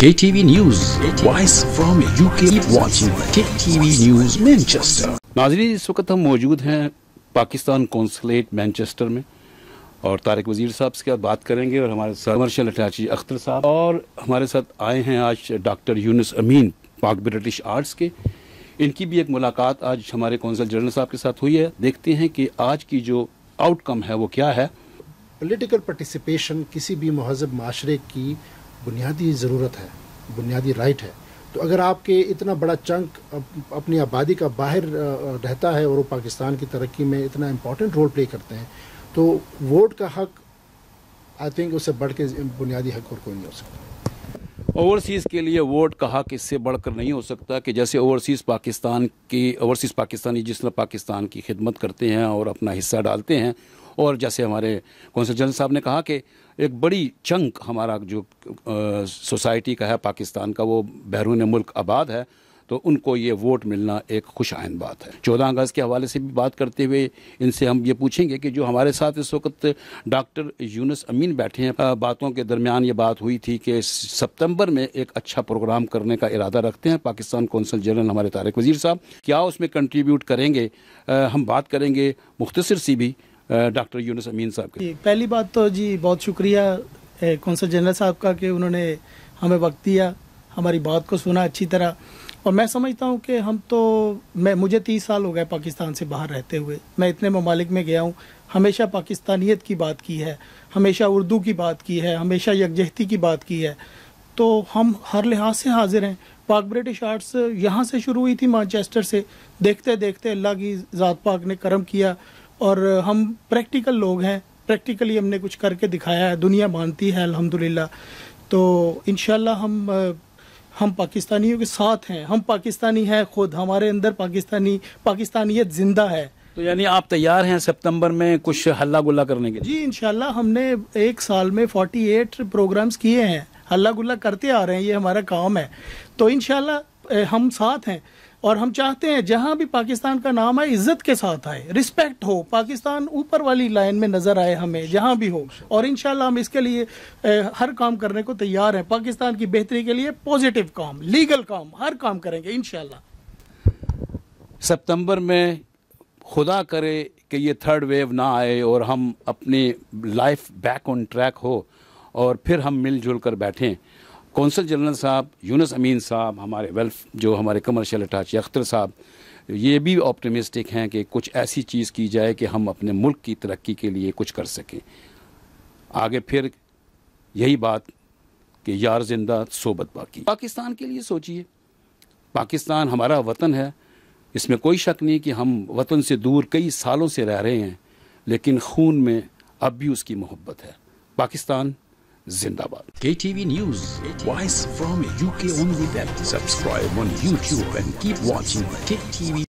KTV News, voice from UK. Keep watching KTV News Manchester. नाजरीन इस वक्त हम मौजूद हैं पाकिस्तान कौंसलेट मैनचेस्टर में। और तारिक वज़ीर साहब से बात करेंगे और हमारे साथ कमर्शियल अटैची अख्तर साहब और हमारे साथ आए हैं आज डॉक्टर यूनुस अमीन पाक ब्रिटिश आर्ट्स के। इनकी भी एक मुलाकात आज हमारे कौंसल जनरल साहब के साथ हुई है। देखते हैं कि आज की जो आउटकम है वो क्या है। पॉलिटिकल पार्टिसिपेशन किसी भी महजब माशरे की बुनियादी ज़रूरत है, बुनियादी राइट है। तो अगर आपके इतना बड़ा चंक अपनी आबादी का बाहर रहता है और वो पाकिस्तान की तरक्की में इतना इम्पोर्टेंट रोल प्ले करते हैं तो वोट का हक आई थिंक उससे बढ़ के बुनियादी हक और कोई नहीं हो सकता। ओवरसीज़ के लिए वोट का हक इससे बढ़कर नहीं हो सकता कि जैसे ओवरसीज़ पाकिस्तान की ओवरसीज़ पाकिस्तानी जिस तरह पाकिस्तान की खिदमत करते हैं और अपना हिस्सा डालते हैं और जैसे हमारे कौंसल जनरल साहब ने कहा कि एक बड़ी चंक हमारा जो सोसाइटी का है, पाकिस्तान का, वो बैरून मुल्क आबाद है तो उनको ये वोट मिलना एक खुश आयन बात है। चौदह अगस्त के हवाले से भी बात करते हुए इनसे हम ये पूछेंगे कि जो हमारे साथ इस वक्त डॉक्टर यूनस अमीन बैठे हैं बातों के दरमियान ये बात हुई थी कि सितंबर में एक अच्छा प्रोग्राम करने का इरादा रखते हैं पाकिस्तान कौंसल जनरल हमारे तारक वज़ीर साहब। क्या उसमें कंट्रीब्यूट करेंगे? हम बात करेंगे मुख्तर सी भी डॉक्टर यूनस अमीन साहब की। पहली बात तो जी, बहुत शुक्रिया कौंसल जनरल साहब का कि उन्होंने हमें वक्त दिया, हमारी बात को सुना अच्छी तरह। और मैं समझता हूँ कि हम तो मैं, मुझे तीस साल हो गए पाकिस्तान से बाहर रहते हुए। मैं इतने ममालिक में गया हूँ, हमेशा पाकिस्तानियत की बात की है, हमेशा उर्दू की बात की है, हमेशा यकजहती की बात की है। तो हम हर लिहाज से हाजिर हैं। पाक ब्रिटिश आर्ट्स यहाँ से शुरू हुई थी, मानचेस्टर से। देखते देखते अल्लाह की ज़ात पाक ने करम किया। और हम प्रैक्टिकल लोग हैं। प्रैक्टिकली हमने कुछ करके दिखाया है। दुनिया मानती है अल्हम्दुलिल्लाह। तो इन हम हम पाकिस्तानियों के साथ हैं। हम पाकिस्तानी हैं खुद। हमारे अंदर पाकिस्तानी पाकिस्तानियत ज़िंदा है। तो यानी आप तैयार हैं सितंबर में कुछ हल्ला गुल्ला करने के जी इनशाला हमने एक साल में 48 प्रोग्राम्स किए हैं। हल्ला गुल्ला करते आ रहे हैं। ये हमारा काम है। तो इनशाला हम साथ हैं। और हम चाहते हैं जहाँ भी पाकिस्तान का नाम है इज़्ज़त के साथ आए रिस्पेक्ट हो, पाकिस्तान ऊपर वाली लाइन में नज़र आए हमें, जहाँ भी हो। और इनशाला हम इसके लिए हर काम करने को तैयार हैं। पाकिस्तान की बेहतरी के लिए पॉजिटिव काम लीगल काम, हर काम करेंगे इनशाला सितंबर में खुदा करे कि ये थर्ड वेव ना आए और हम अपनी लाइफ बैक ऑन ट्रैक हो और फिर हम मिलजुल कर बैठें। कौंसल जनरल साहब, यूनस अमीन साहब, हमारे वेल्फ, जो हमारे कमर्शियल अटाची अख्तर साहब, ये भी ऑप्टिमिस्टिक हैं कि कुछ ऐसी चीज़ की जाए कि हम अपने मुल्क की तरक्की के लिए कुछ कर सकें। आगे फिर यही बात कि यार ज़िंदा, सोबत बाकी। पाकिस्तान के लिए सोचिए। पाकिस्तान हमारा वतन है। इसमें कोई शक नहीं कि हम वतन से दूर कई सालों से रह रहे हैं, लेकिन खून में अब भी उसकी मोहब्बत है। Pakistan Zindabad. KTV News, voice from UK only Web. Subscribe on YouTube and keep watching KTV.